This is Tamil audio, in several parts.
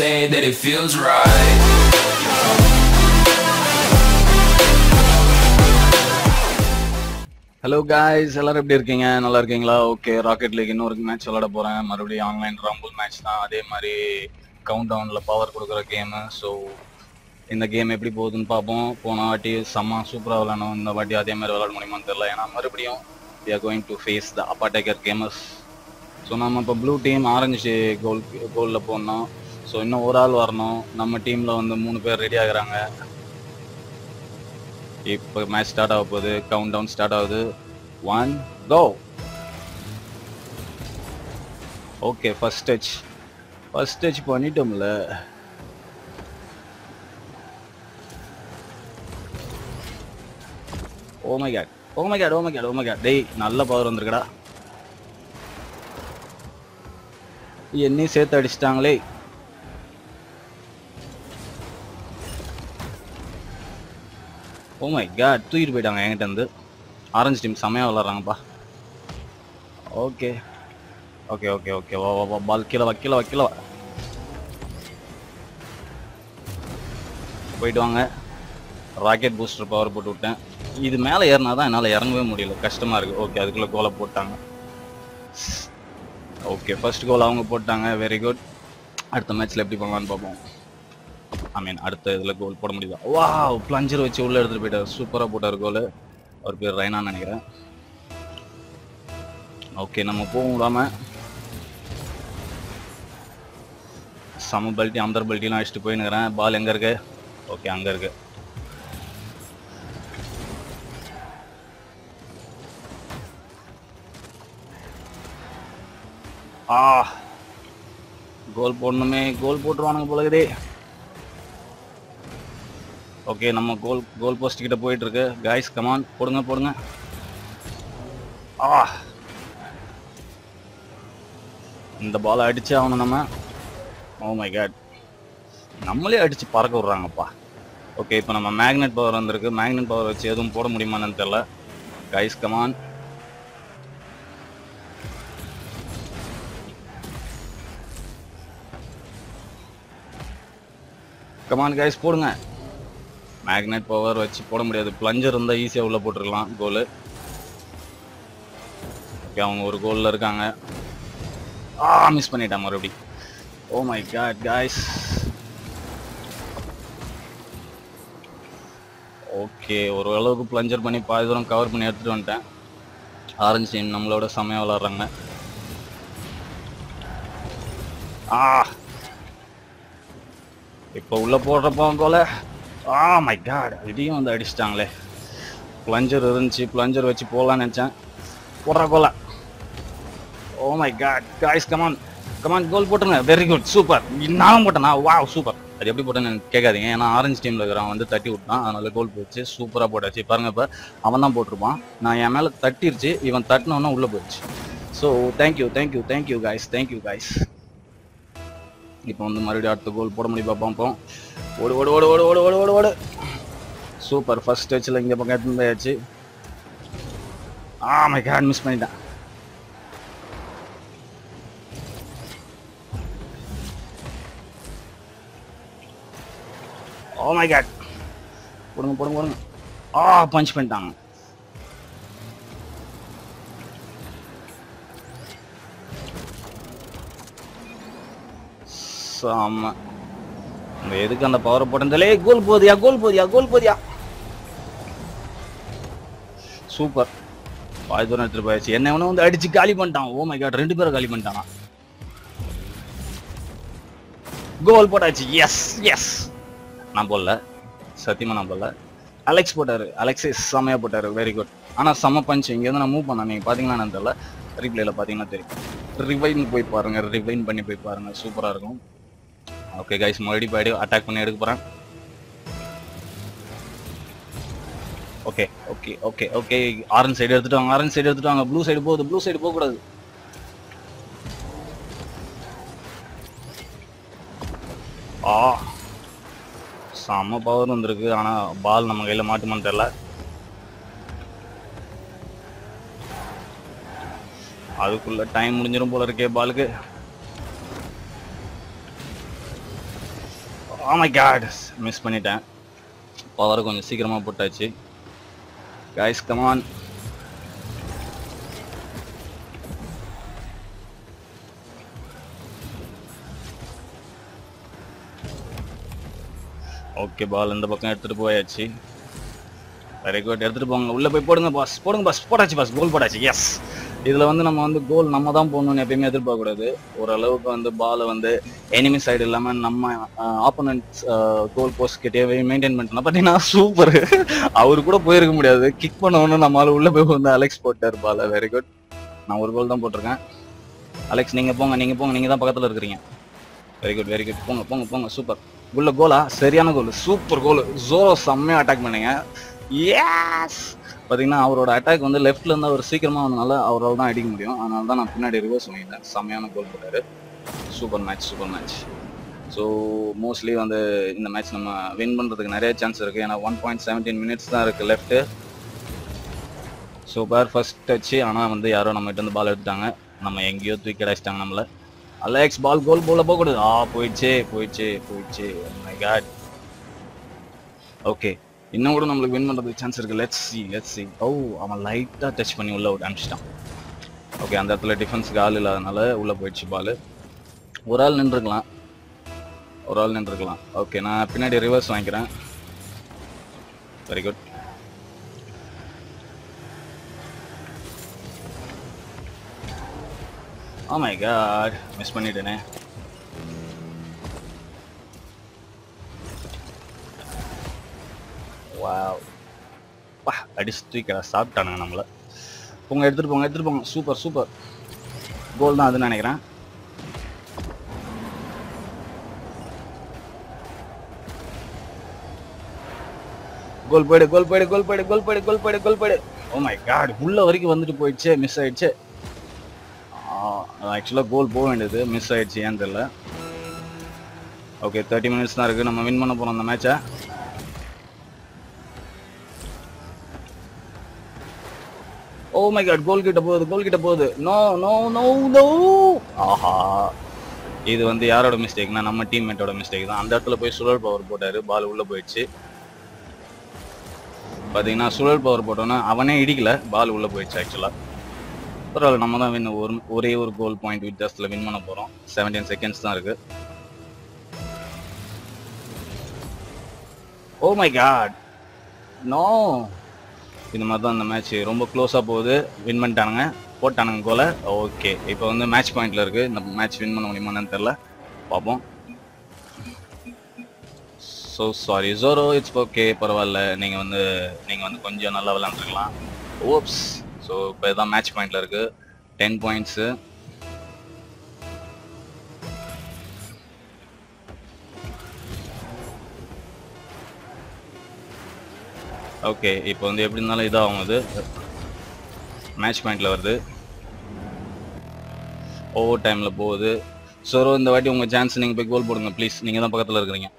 say that it feels right. Hello guys எல்லாரும் எப்படி இருக்கீங்க? நல்லா இருக்கீங்களா? ஓகே ராக்கெட் லீக் இன்னொரு மேட்ச் விளாட போறேன். மறுபடியும் ஆன்லைன் ரம்பிள் மேட்ச் தான். அதே மாதிரி கவுண்ட் டவுனில் பவர் கொடுக்குற கேமு ஸோ இந்த கேம் எப்படி போகுதுன்னு பார்ப்போம். போன வாட்டி செம்ம சூப்பராக விளாடணும் இந்த வாட்டி அதே மாதிரி விளாட முடியுமான்னு தெரியல. ஏன்னா மறுபடியும் we are going to face the அப்பாடேக்கர் gamers so நம்ம இப்போ ப்ளூ டீம் ஆரஞ்சு கோல் கோலில் போனோம். ஸோ இன்னும் ஒரு ஆள் வரணும். நம்ம டீமில் வந்து மூணு பேர் ரெடி ஆகுறாங்க. இப்போ மேட்ச் ஸ்டார்ட் ஆக போகுது. கவுண்ட் டவுன் ஸ்டார்ட் ஆகுது. One go okay first touch first touch பண்ணிட்டோம்ல. Oh my god oh my god oh my god oh my god டெய் நல்ல பவர் வந்திருக்குடா. என்னையும் சேர்த்து அடிச்சிட்டாங்களே. ஓ மை காட் தூக்கிட்டு போயிட்டாங்க என்கிட்ட இருந்து. ஆரஞ்சு டீம் செமையாக விளாட்றாங்கப்பா ஓகே ஓகே ஓகே ஓகே வா வா வா பால் கீழே வா கீழே வா கீழே வா. போயிட்டு வாங்க. ராக்கெட் பூஸ்டர் பவர் போட்டு விட்டேன். இது மேலே ஏறினா தான் என்னால் இறங்கவே முடியல. கஷ்டமாக இருக்குது ஓகே அதுக்குள்ளே கோலை போட்டாங்க. ஓகே ஃபர்ஸ்ட் கோல் அவங்க போட்டாங்க. வெரி குட் அடுத்த மேட்ச்சில் எப்படி பண்ணலான்னு பார்ப்போம். ஐ மீன் அடுத்த இதில் கோல் போட முடியுதா? வா பிளஞ்சர் வச்சு உள்ளே எடுத்துகிட்டு போயிட்டார். சூப்பராக போட்டார் கோல் அவர் பேர் ரைனான்னு நினைக்கிறேன். ஓகே நம்ம போகும் விடாம. சம பல்ட்டி அந்தர் பல்ட்டிலாம் அடிச்சுட்டு போயின்னுக்கிறேன் பால் எங்கே இருக்கு? ஓகே அங்கே இருக்கு. ஆ. கோல் போடணுமே. கோல் போட்டுருவானுங்க போலகுதே ஓகே நம்ம கோல் கோல் போஸ்ட் கிட்ட போயிட்டு இருக்கு காய்ஸ் கமான் போடுங்க போடுங்க. ஆ. இந்த பாலை அடிச்சு ஆகணும் நம்ம. ஓ மை காட் நம்மளே அடிச்சு பறக்க விட்றாங்கப்பா. ஓகே இப்போ நம்ம மேக்னெட் பவர் வந்திருக்கு. மேக்னெட் பவர் வச்சு எதுவும் போட முடியுமான்னு தெரில guys come on come on guys போடுங்க. மேக்னெட் பவர் வச்சு போட முடியாது. பிளஞ்சர் இருந்தால் ஈஸியாக உள்ள போட்டுருக்கலாம் கோலு ஓகே அவங்க ஒரு கோலில் இருக்காங்க. ஆ மிஸ் பண்ணிட்டேன் மறுபடி oh my God guys oh okay ஒரு அளவுக்கு பிளஞ்சர் பண்ணி பாதி தூரம் கவர் பண்ணி எடுத்துட்டு வந்துட்டேன். ஆரஞ்சு டீம் நம்மளோட செம்மையாக விளாட்றாங்க ஆ. இப்போ உள்ள போடுறப்போ கோல ஆ மை காட் இதையும் வந்து அடிச்சிட்டாங்களே. பிளஞ்சர் இருந்துச்சு பிளஞ்சர் வச்சு போகலான்னு நினச்சேன். போடுற கோல ஓ my god guys come on come on goal போட்டுருங்க. வெரி குட் சூப்பர் நானும் போட்டேனா? வா சூப்பர் அது எப்படி போட்டேன்னு எனக்கு கேட்காதீங்க. ஏன்னா ஆரஞ்சு டீமில் இருக்கிறவன் வந்து தட்டி விட்டான். அதனால கோல் போச்சு சூப்பராக போட்டாச்சு. பாருங்க இப்போ அவன் தான் போட்டிருப்பான். நான் என் மேலே தட்டிருச்சு இவன் தட்டினவொன்னே உள்ளே போயிடுச்சு. So thank you thank you thank you guys thank you guys இப்போ வந்து மறுபடியும் அடுத்த கோல் போட முடியும் பார்ப்போம். ஓடு ஓடு ஓடு ஓடு ஓடு ஓடு ஓடு ஓடு. சூப்பர் ஃபர்ஸ்ட் டச்சில் இங்கே பக்கம் எடுத்து போயாச்சு. ஆ மை மிஸ் பண்ணிட்டேன். ஓ மை கேட் போடுங்க போடுங்க போடுங்க. Oh, ஆ பஞ்ச் பண்ணிட்டாங்க செம்ம இந்த எதுக்கு அந்த பவர் போட்டதுலே கோல் போதியா கோல் போதியா கோல் போதியா. சூப்பர் பாதி தூரம் எடுத்துட்டு போயாச்சு. என்ன வந்து அடிச்சு காலி பண்ணிட்டான். ஓ மை காட் ரெண்டு பேரும் காலி பண்ணிட்டானா? கோல் போட்டாச்சு. எஸ் எஸ் நான் போடல. சத்தியமா நான் போடல. அலெக்ஸ் போட்டாரு. அலெக்ஸ் செம்மையா போட்டாரு. வெரி குட் ஆனா செம்ம பஞ்ச் இங்கேருந்து நான் மூவ் பண்ணேன். நீங்க பாத்தீங்கன்னா தெரியல. ரீப்ளேல பாத்தீங்கன்னா தெரியும். ரிவைன் போய் பாருங்க. ரிவைன் பண்ணி போய் பாருங்க. சூப்பரா இருக்கும். ஓகே கைஸ் மறுபடியும் போயிடு அட்டாக் பண்ணி எடுக்க போறேன். Okay okay okay okay orange side எடுத்துட்டு வாங்க ஆரஞ்ச் சைடு எடுத்துட்டு வாங்க ப்ளூ சைடு போகுது ப்ளூ சைடு போகக்கூடாது. கூடாது ஆ செம்ம பவர் வந்திருக்கு. ஆனா பால் நம்ம கையில் மாட்டுமான்னு தெரியல. அதுக்குள்ள டைம் முடிஞ்சிடும் போல இருக்கே பாலுக்கு மை காட் மிஸ் பண்ணிட்டேன். பவர் கொஞ்சம் சீக்கிரமாக போட்டாச்சு. காய்ஸ் கமான் ஓகே பால் இந்த பக்கம் எடுத்துகிட்டு போயாச்சு. வெரி குட் எடுத்துகிட்டு போங்க. உள்ளே போய் போடுங்க பாஸ் போடுங்க பாஸ் போட்டாச்சு பாஸ் கோல் போட்டாச்சு. எஸ் இதில் வந்து நம்ம வந்து கோல் நம்ம தான் போடணும்னு எப்பயுமே எதிர்பார்க்க கூடாது ஓரளவுக்கு வந்து பாலை வந்து எனிமி சைடு இல்லாமல் நம்ம ஆப்போனன்ட்ஸ் கோல் போஸ்ட் கிட்டே மெயின்டைன் பண்ணலாம் பார்த்தீங்கன்னா சூப்பர் அவரு கூட போயிருக்க முடியாது. கிக் பண்ணவொன்னு நம்மளால உள்ளே போய் வந்து அலெக்ஸ் போட்டார் பால வெரி குட் நான் ஒரு கோல் தான் போட்டிருக்கேன். அலெக்ஸ் நீங்கள் போங்க நீங்கள் போங்க நீங்கள் தான் பக்கத்தில் இருக்கிறீங்க. வெரி குட் வெரி குட் போங்க போங்க போங்க. சூப்பர் உள்ள கோலா சரியான கோல் சூப்பர் கோல் ஜோரோ செம்மையாக அட்டாக் பண்ணுங்க. எஸ் பார்த்தீங்கன்னா அவரோட அட்டாக் வந்து லெஃப்ட்ல இருந்து அவர் சீக்கிரமா வந்தனால அவரால் தான் அடிக்க முடியும். அதனால தான் நான் பின்னாடி ரிவர்ஸ் பண்ணிட்டேன் செம்மையான கோல் போட்டாரு. Super match super match so mostly வந்து இந்த மேட்ச் நம்ம வின் பண்ணுறதுக்கு நிறைய சான்ஸ் இருக்குது ஏன்னா ஒன் பாயிண்ட் செவன்டீன் மினிட்ஸ் தான் இருக்குது லெஃப்ட்டு சூப்பர் ஃபர்ஸ்ட் டச்சு ஆனால் வந்து யாரோ நம்ம கிட்ட வந்து பால் எடுத்துட்டாங்க. நம்ம எங்கேயோ தூக்கி அடைச்சிட்டாங்க நம்மளை. அலெக்ஸ் பால் கோல் போல போகக்கூடாது. ஆ போயிடுச்சு போயிடுச்சு போயிடுச்சு. மை காட் ஓகே oh இன்னும் கூட நம்மளுக்கு வின் பண்ணுறதுக்கு சான்ஸ் இருக்குது let's see let's see oh oh, அவன் லைட்டாக டச் பண்ணி உள்ளே விட்டு அனுப்பிச்சிட்டான். ஓகே அந்த இடத்துல டிஃபென்ஸுக்கு ஆள் இல்லாதனால உள்ளே போயிடுச்சு பால் ஒரு ஆள் நின்றுக்கலாம் ஒரு ஆள் நின்றுக்கலாம் ஓகே நான் பின்னாடி ரிவர்ஸ் வாங்கிக்கிறேன். வெரி குட் ஆமாம் மிஸ் பண்ணிட்டேனே. வாவ் வா அடிச்சு தூக்கிடா சாப்பிட்டானுங்க நம்மளை. போங்க எடுத்துகிட்டு போங்க எடுத்துகிட்டு போங்க. சூப்பர் சூப்பர் கோல் தான் அதுன்னு நினைக்கிறேன். கோல் போயிடு கோல் போயிடு கோல் போயிடு கோல் போயிடு கோல் போயிடு கோல் போயிடு. ஓ மை காட் உள்ள வரைக்கும் வந்துட்டு போயிடுச்சு மிஸ் ஆயிடுச்சு. ஆக்சுவலாக கோல் போக வேண்டியது மிஸ் ஆயிடுச்சு ஏன்னு தெரியல. ஓகே தேர்ட்டி மினிட்ஸ் தான் இருக்கு. நம்ம வின் பண்ண போகிறோம் அந்த மேட்சை ஓ மை காட் கோல் கிட்ட போகுது கோல் கிட்ட போகுது. நோ நோ நோ நோ ஆஹா. இது வந்து யாரோட மிஸ்டேக்னா நம்ம டீம்மேட்டோட மிஸ்டேக் தான். அந்த இடத்துல போய் சுழல் பவர் போட்டாரு பால் உள்ள போயிடுச்சு. பாத்தீங்கன்னா சுழல் பவர் போட்டோன்னா அவனே இடிக்கல பால் உள்ள போயிடுச்சு ஆக்சுவலா பரவாயில்ல நம்ம தான் வின் ஒரு ஒரே ஒரு கோல் பாயிண்ட் வித்தியாசத்தில் வின் பண்ண போறோம். செவன்டீன் செகண்ட்ஸ் தான் இருக்கு. ஓ மை காட் நோ இந்த மாதிரி தான் அந்த மேட்ச் ரொம்ப க்ளோஸாக போகுது. வின் பண்ணிட்டானுங்க. போட்டானுங்க கோலை ஓகே இப்போ வந்து மேட்ச் பாயிண்ட்டில் இருக்குது இந்த மேட்ச் வின் பண்ண முடியுமான்னு தெரில பார்ப்போம். ஸோ சாரி ஜோரோ இட்ஸ் ஓகே பரவாயில்ல. நீங்கள் வந்து நீங்கள் வந்து கொஞ்சம் நல்லா விளாண்டுருக்கலாம் ஓப்ஸ் ஸோ இப்போ இதான் மேட்ச் பாயிண்டில் இருக்குது டென் பாயிண்ட்ஸு ஓகே இப்போ வந்து எப்படி இருந்தாலும் இதாகும் அது. மேட்ச் பாயிண்ட்ல வருது. ஓவர் டைமில் போகுது. ஸோ இந்த வாட்டி உங்கள் சான்ஸ் நீங்கள் போய் கோல் போடுங்க ப்ளீஸ் நீங்கள் தான் பக்கத்தில் இருக்கிறீங்க.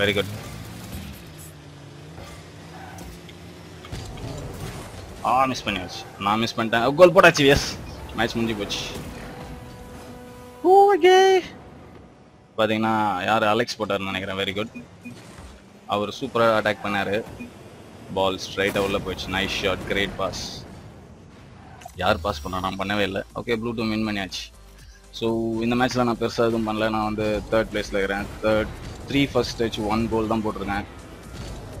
வெரி குட் ஆ மிஸ் பண்ணியாச்சு. நான் மிஸ் பண்ணிட்டேன். கோல் போட்டாச்சு எஸ் மேட்ச் முடிஞ்சு போச்சு. ஓகே பார்த்தீங்கன்னா யார் அலெக்ஸ் போட்டாருன்னு நினைக்கிறேன். வெரி குட் அவர் சூப்பராக அட்டாக் பண்ணார். பால் ஸ்ட்ரைட்டாக உள்ள போயிடுச்சு. நைஸ் ஷாட் கிரேட் பாஸ் யார் பாஸ் பண்ணா? நான் பண்ணவே இல்லை. ஓகே ப்ளூ டூ வின் பண்ணியாச்சு. ஸோ இந்த மேட்ச்சில் நான் பெருசாக எதுவும் பண்ணல. நான் வந்து தேர்ட் பிளேஸில் இருக்கிறேன். Third three first touch one goal தான் போட்டிருக்கேன்.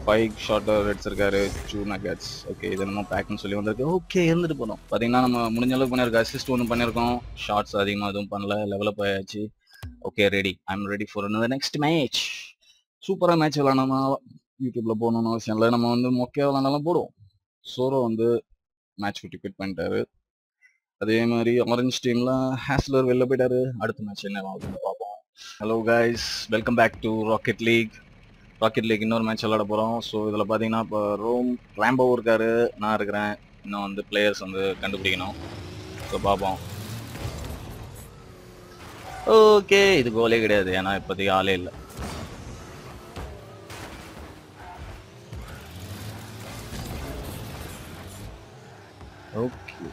ஃபைவ் ஷார்ட்டர் அடிச்சிருக்காரு டூ நகட்ஸ் ஓகே இது நம்ம பேக்னு சொல்லி வந்திருக்கு. ஓகே இருந்துட்டு போனோம். பார்த்தீங்கன்னா நம்ம முடிஞ்ச அளவுக்கு பண்ணியிருக்கோம் அசிஸ்ட் ஒன்று பண்ணியிருக்கோம். ஷார்ட்ஸ் அதிகமாக எதுவும் பண்ணல. லெவலப் ஆயாச்சு. Okay ready I am ready for next match சூப்பராக மேட்ச் விளாடணும்னா யூடியூப்ல போகணும்னு அவசியம் இல்லை. நம்ம வந்து மொக்கையாக விளாண்டாலும் போடுவோம் சோரோ வந்து மேட்ச் விட்டு குவிட் பண்ணிட்டாரு. அதே மாதிரி ஆரஞ்ச் டீம்ல ஹேஸ்லர் வெளில போயிட்டாரு. அடுத்த மேட்ச் என்ன ஆகுதுன்னு பார்ப்போம். Hello guys welcome back to Rocket League Rocket League இன்னொரு மேட்ச் விளாட போகிறோம் ஸோ இதில் பார்த்தீங்கன்னா இப்போ ரோம் ரேம்போ இருக்காரு. நான் இருக்கிறேன். இன்னும் வந்து பிளேயர்ஸ் வந்து கண்டுபிடிக்கணும். ஸோ பார்ப்போம். ஓகே இது கோலே கிடையாது. ஏன்னா இப்போதைக்கு ஆளே இல்லை.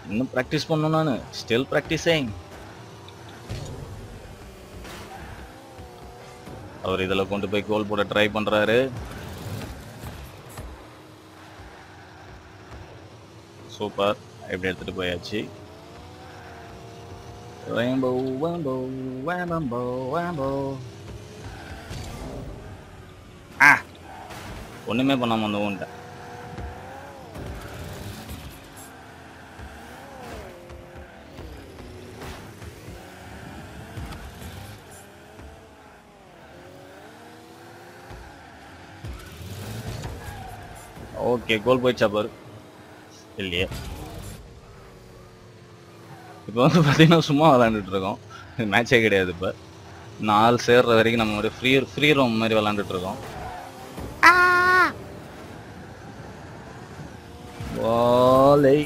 இன்னும் ப்ராக்டிஸ் பண்ணணும் நான். ஸ்டில் ப்ராக்டிஸிங் அவர் இதில் கொண்டு போய் கோல் போட ட்ரை பண்ணுறாரு சூப்பர் எப்படி எடுத்துகிட்டு போயாச்சு. ரெயின்போ வேம்போ வேம்போ வேம்போ ஆ. ஒன்றுமே பண்ணாமல் வந்து ஊன்ட்டேன் ஓகே கோல் போயிடுச்சா பாரு. இல்லையே. இப்போ வந்து பார்த்தீங்கன்னா சும்மா விளாண்டுட்டு இருக்கோம். மேட்சே கிடையாது இப்போ. நாலு சேர்ற வரைக்கும் நம்ம ஒரு ஃப்ரீ ஃப்ரீ ரோம் மாதிரி விளாண்டுட்டு இருக்கோம். வாலை.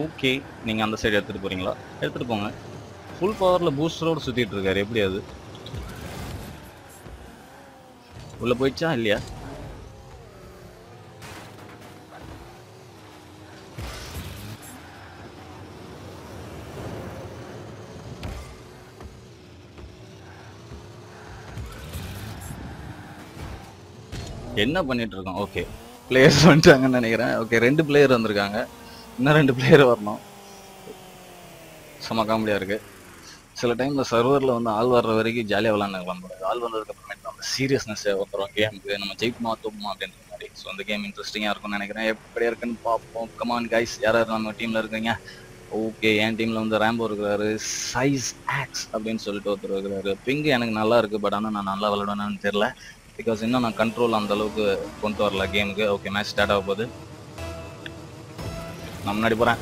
ஓகே நீங்கள் அந்த சைடு எடுத்துகிட்டு போறீங்களா? எடுத்துகிட்டு போங்க. ஃபுல் பவரில் பூஸ்டரோடு சுற்றிட்டு இருக்காரு. எப்படி அது? உள்ள போயிடுச்சா? இல்லையா? என்ன பண்ணிட்டு இருக்கோம்? ஓகே பிளேயர்ஸ் வந்துட்டாங்கன்னு நினைக்கிறேன். ஓகே ரெண்டு பிளேயர் வந்திருக்காங்க. இன்னும் ரெண்டு பிளேயர் வரணும். செம காமெடியா இருக்கு. சில டைம்ல சர்வர்ல வந்து ஆள் வர்ற வரைக்கும் ஜாலியாக விளாண்டுக்கலாம் ஆள் வந்ததுக்கு சீரியஸ்னஸ் வந்துடும் கேமுக்கு நம்ம ஜெயிக்குமா தூக்குமா அப்படின்ற மாதிரி. ஸோ அந்த கேம் இன்ட்ரெஸ்டிங்காக இருக்கும்னு நினைக்கிறேன். எப்படி இருக்குன்னு பார்ப்போம். கமான் கைஸ் யார் யார் நம்ம டீமில் இருக்கீங்க? ஓகே என் டீமில் வந்து ரேம்போ இருக்கிறாரு. சைஸ் ஆக்ஸ் அப்படின்னு சொல்லிட்டு ஒருத்தர் இருக்கிறாரு. பிங்க் எனக்கு நல்லா இருக்குது பட் ஆனால் நான் நல்லா விளையாடுவேன்னு தெரில பிகாஸ் இன்னும் நான் கண்ட்ரோல் அந்த அளவுக்கு கொண்டு வரல கேமுக்கு ஓகே மேட்ச் ஸ்டார்ட் ஆக போகுது. நான் முன்னாடி போகிறேன்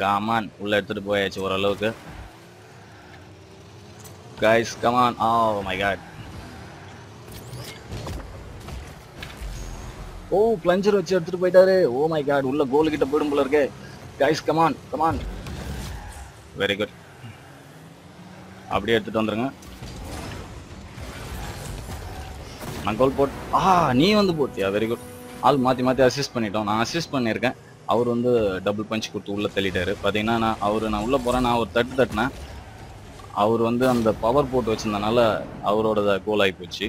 காமான் உள்ளே எடுத்துகிட்டு போயாச்சு ஓரளவுக்கு. Guys, come on. Ah my god oh plunger வச்சு எடுத்துட்டு போயிட்டாரு. ஓ மை காட் உள்ள கோல் கிட்ட போயிடும் போல இருக்கு. Guys come on come on very good அப்படியே எடுத்துட்டு வந்துருங்க. நான் கோல் போட் ஆ நீ வந்து போட்டியா? வெரி குட் ஆள் மாற்றி மாற்றி அசிஸ்ட் பண்ணிட்டோம். நான் அசிஸ்ட் பண்ணியிருக்கேன். அவர் வந்து டபுள் பஞ்ச் கொடுத்து உள்ளே தள்ளிட்டாரு. பார்த்தீங்கன்னா நான் அவர் நான் உள்ளே போகிறேன் நான் ஒரு தட்டு தட்டினேன். அவர் வந்து அந்த பவர் போட்டு வச்சிருந்தனால அவரோட கோல் ஆகி போச்சு.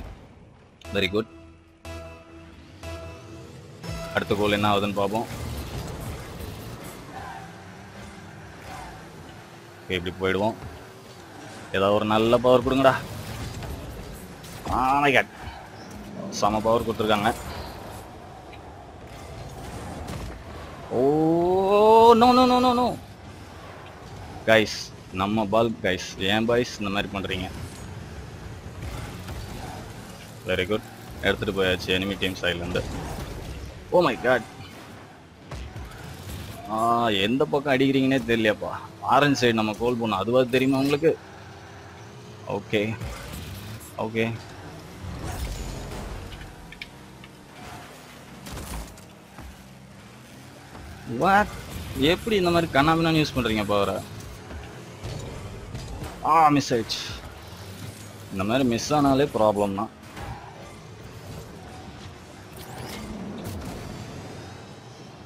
வெரி குட் அடுத்த கோல் என்ன ஆகுதுன்னு பார்ப்போம் இப்படி போயிடுவோம். ஏதாவது ஒரு நல்ல பவர் கொடுங்கடா. Oh ஆ காட் செம பவர் கொடுத்துருக்காங்க. Oh oh, no no no no no guys நம்ம பால் கைஸ் ஏன் பாய்ஸ் இந்த மாதிரி பண்ணுறீங்க வெரி குட் எடுத்துகிட்டு போயாச்சு எனிமி டீம் சைட்லேருந்து ஓ மை காட் எந்த பக்கம் அடிக்கிறீங்கன்னே தெரியலையாப்பா. ஆரஞ்சு சைடு நம்ம கோல் பண்ணோம். அதுவாது தெரியுமா உங்களுக்கு? ஓகே ஓகே வாட் எப்படி இந்த மாதிரி கண்ணாபின்னு யூஸ் பண்ணுறீங்கப்பா பவரை ஆ மிஸ் ஆயிடுச்சு. இந்த மாதிரி மிஸ் ஆனாலே ப்ராப்ளம் தான்.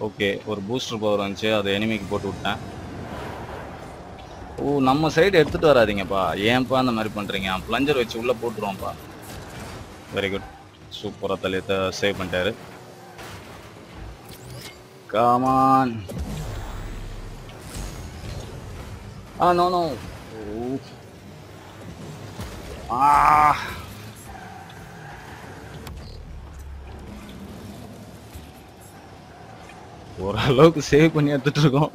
ஓகே ஒரு பூஸ்டர் பவர் வந்துச்சு. அதை எனிமிக்கு போட்டு விட்டேன். ஓ நம்ம சைடு எடுத்துகிட்டு வராதீங்கப்பா. ஏன்ப்பா அந்த மாதிரி பண்ணுறீங்க பிளஞ்சர் வச்சு உள்ளே போட்டுருவோம்ப்பா. வெரி குட் சூப்பராக தலையத்தை சேவ் பண்ணிட்டாரு. Come on ah no no ah. ஓரளவுக்கு சேவ் பண்ணி எடுத்துட்டு இருக்கோம்.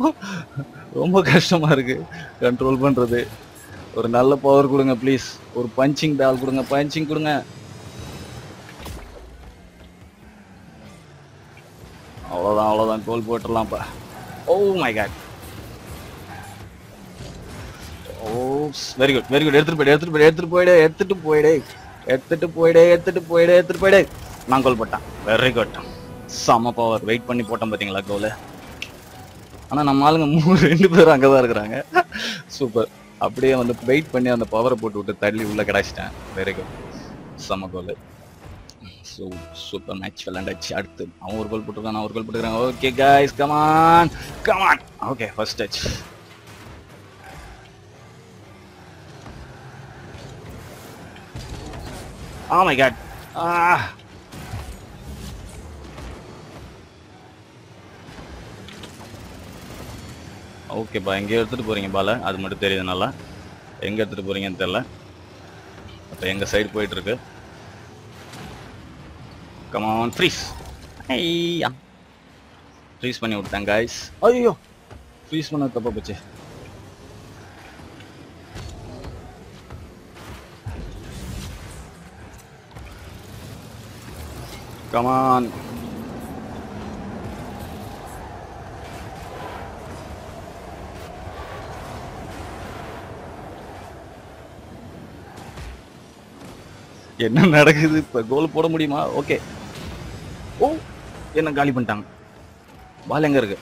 ரொம்ப கஷ்டமா இருக்கு. கண்ட்ரோல் பண்றது. ஒரு நல்ல பவர் கொடுங்க ப்ளீஸ் ஒரு பஞ்சிங் டால் கொடுங்க பஞ்சிங் கொடுங்க. அவ்வளோதான் அவ்வளோதான் கோல் போட்டுடலாம்ப்பா oh oh my god oh very good very good எடுத்துட்டு போயிடு எடுத்துட்டு போயிடு எடுத்துட்டு போயிடு எடுத்துட்டு போயிடு. எடுத்துட்டு போயிடு எடுத்துட்டு போயிடு எடுத்துட்டு போயிடு. நான் கோல் போட்டேன். வெரி குட் செம பவர் வெயிட் பண்ணி போட்டோம் பார்த்தீங்களா கோல் ஆனால் நம்ம ஆளுங்க மூணு ரெண்டு பேரும் அங்கதான் இருக்கிறாங்க. சூப்பர் அப்படியே வந்து வெயிட் பண்ணி அந்த பவரை போட்டு விட்டு தள்ளி உள்ளே கிடாச்சிட்டேன். வெரி குட் செம கோல் ஸோ சூப்பர் மேட்ச் விளாண்டாச்சு அடுத்து அவன் ஒரு கோல் போட்டுருக்கான் நான் ஒரு goal போட்டுருக்கான் okay guys come on come on okay first touch Oh my god. Ah. ஓகேப்பா எங்கே எடுத்துட்டு போறீங்க பால. அது மட்டும் தெரியுது நல்லா. எங்க எடுத்துட்டு போறீங்கன்னு தெரியல. அப்போ எங்க சைடு போயிட்டு இருக்கு. கமான் ஃப்ரீஸ் ஐயா ஃப்ரீஸ் பண்ணி விட்டேன் காய்ஸ் ஐயோ. ஃப்ரீஸ் பண்ண தப்பா போச்சு. கமான் என்ன நடக்குது? இப்ப கோல் போட முடியுமா? ஓகே ஓ என்ன காலி பண்ணிட்டாங்க. பால் எங்க இருக்கு?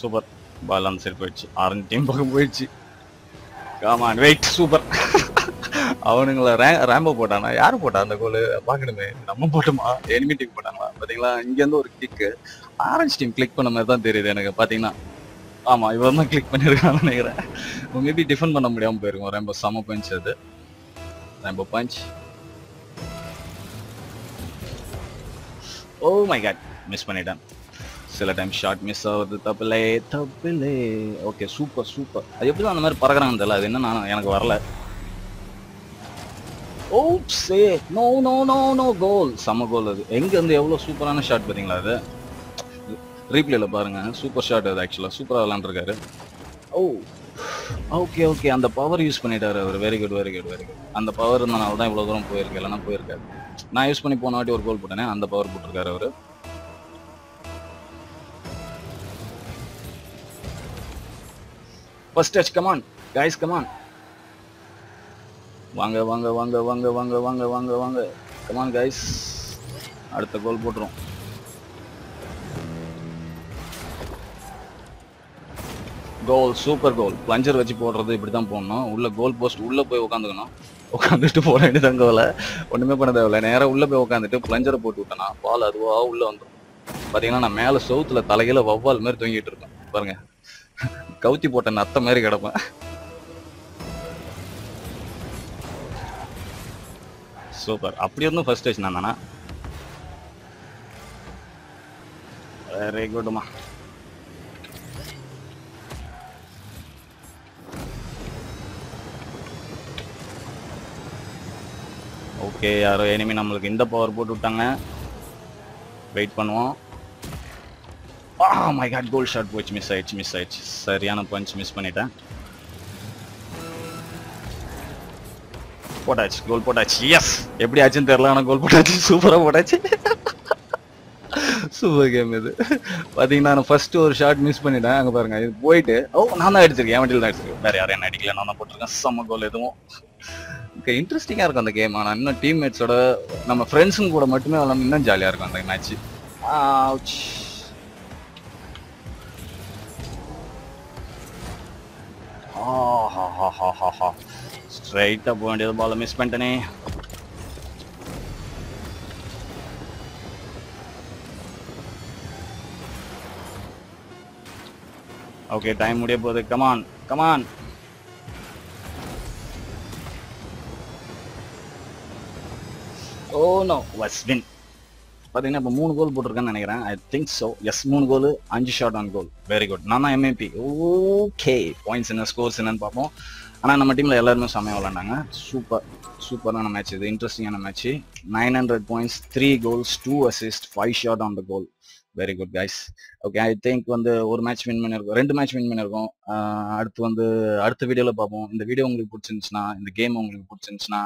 சூப்பர் பால் அந்த சைடு போயிடுச்சு. ஆரஞ்சு டீம் பக்கம் போயிடுச்சு. காமான் வெயிட் சூப்பர் அவனுங்கள ரே- ரேம்போ போட்டானா? யார் போட்டா அந்த கோல் பார்க்கணுமே. நம்ம போட்டோமா? எனிமி டீம் போட்டாங்களா? பார்த்தீங்களா? இங்கேருந்து ஒரு கிளிக்கு ஆரஞ்சு டீம் கிளிக் பண்ண மாதிரி தான் தெரியுது எனக்கு. பார்த்தீங்கன்னா ஆமாம் இவன் தான் கிளிக் பண்ணியிருக்கான்னு நினைக்கிறேன். மேபி டிஃபன் பண்ண முடியாமல் போயிருக்கோம். ரேம்போ செம பஞ்ச் அது. Rambo punch oh my god miss பண்ணிட்டேன். சில டைம் ஷார்ட் மிஸ் ஆகுது தப்பில்லே தப்பில்லே. ஓகே சூப்பர் சூப்பர் அது எப்படி அந்த மாதிரி பறக்குறாங்கன்னு தெரியல. அது என்ன நான் எனக்கு வரல. ஓ சே no no no no goal செம கோல் அது. எங்க இருந்து எவ்வளவு சூப்பரான ஷாட் பார்த்தீங்களா அது? ரீப்ளேல பாருங்க. சூப்பர் ஷாட் அது ஆக்சுவலா சூப்பராக விளாண்டுருக்காரு ஓ oh, ஓகே ஓகே அந்த பவர் யூஸ் பண்ணிட்டாரு அவர். Very good very good very good அந்த பவர் இருந்தனால தான் இவ்வளோ தூரம் போயிருக்கு. இல்லைன்னா போயிருக்காரு. நான் யூஸ் பண்ணி போன வாட்டி ஒரு கோல் போட்டேனே அந்த பவர் போட்டிருக்காரு அவர். First touch come on guys come on வாங்க வாங்க வாங்க வாங்க வாங்க வாங்க வாங்க வாங்க. கமான் கைஸ் அடுத்த கோல் போட்டுரும். கோல் சூப்பர் கோல் பிளஞ்சர் வச்சு போடுறது இப்படி தான் போடணும். உள்ள கோல் போஸ்ட் உள்ளே போய் உட்காந்துக்கணும் உட்காந்துட்டு போட வேண்டியதான் கோலை ஒன்றுமே பண்ண தேவையில்ல. நேராக உள்ளே போய் உட்காந்துட்டு பிளஞ்சரை போட்டு விட்டேன்னா பால் அதுவாக உள்ளே வந்துடும் பார்த்தீங்கன்னா நான் மேலே சவுத்தில் தலையில் வவ்வால் மாதிரி தொங்கிட்டு இருக்கேன். பாருங்கள் கவுத்தி போட்ட நத்த மாதிரி கிடப்பேன். சூப்பர். அப்படி இருந்தும் ஃபர்ஸ்ட் டச் நான் தானா? வெரி குட்மா ஓகே யாரோ எனிமி நம்மளுக்கு இந்த பவர் போட்டு விட்டாங்க. வெயிட் பண்ணுவோம். Ah my God goal shot போச்சு மிஸ் ஆயிடுச்சு மிஸ் ஆயிடுச்சு சரியான பஞ்ச் மிஸ் பண்ணிட்டேன். போட்டாச்சு கோல் போட்டாச்சு. எஸ் எப்படி ஆச்சுன்னு தெரியல ஆனால் கோல் போட்டாச்சு. சூப்பராக போட்டாச்சு. சூப்பர் கேம் இது. பார்த்தீங்கன்னா நான் ஃபர்ஸ்ட் ஒரு ஷாட் மிஸ் பண்ணிட்டேன். அங்கே பாருங்க இது போயிட்டு. ஓ நான் தான் அடிச்சிருக்கேன் என் வண்டியில் தான் அடிச்சிருக்கேன் வேற யாரும் என்ன அடிக்கல. நான் தான் போட்டிருக்கேன். செம்ம கோல் எதுவும். ஓகே இன்ட்ரெஸ்டிங்காக இருக்கும் அந்த கேம் ஆனால் இன்னும் டீம்மேட்ஸோட நம்ம ஃப்ரெண்ட்ஸுங்க கூட மட்டுமே விளாண்டு இன்னும் ஜாலியாக இருக்கும் அந்த மேட்ச் ஸ்ட்ரைட்டாக போக வேண்டியது பால மிஸ் பண்ணிட்டேனே. ஓகே டைம் முடிய போகுது. Come on come on oh no வஸ் win பார்த்தீங்கன்னா இப்போ மூணு கோல் போட்டிருக்கேன்னு நினைக்கிறேன். ஐ திங்க் ஸோ எஸ் மூணு கோல் அஞ்சு shot on goal very good நான் தான் எம்ஏபி ஓகே பாயிண்ட்ஸ் என்ன ஸ்கோர்ஸ் என்னன்னு பார்ப்போம். ஆனால் நம்ம டீமில் எல்லாருமே செம்மையாக விளாண்டாங்க சூப்பர் சூப்பரான மேட்ச் இது. இன்ட்ரெஸ்டிங்கான match nine hundred points three goals two assist five shot on the goal very good guys okay I think வந்து ஒரு மேட்ச் வின் பண்ணியிருக்கோம். ரெண்டு மேட்ச் வின் பண்ணியிருக்கோம். அடுத்து வந்து அடுத்த வீடியோவில் பார்ப்போம். இந்த வீடியோ உங்களுக்கு பிடிச்சிருந்துச்சுன்னா இந்த கேம் உங்களுக்கு பிடிச்சிருந்துச்சுன்னா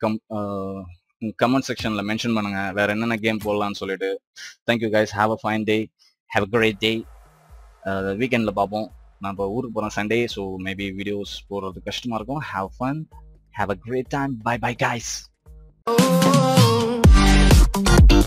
கம் கமெண்ட் செக்ஷன்ல மென்ஷன் பண்ணுங்க. வேற என்னென்ன கேம் போடலாம்னு சொல்லிட்டு. Thank you guys have a fine day have a great day வீக்கெண்ட்ல பார்ப்போம் நான் இப்போ ஊருக்கு போகிறேன் சண்டே ஸோ மேபி வீடியோஸ் போடுறது கஷ்டமா இருக்கும். Have fun have a great time bye bye guys Oh. oh, oh.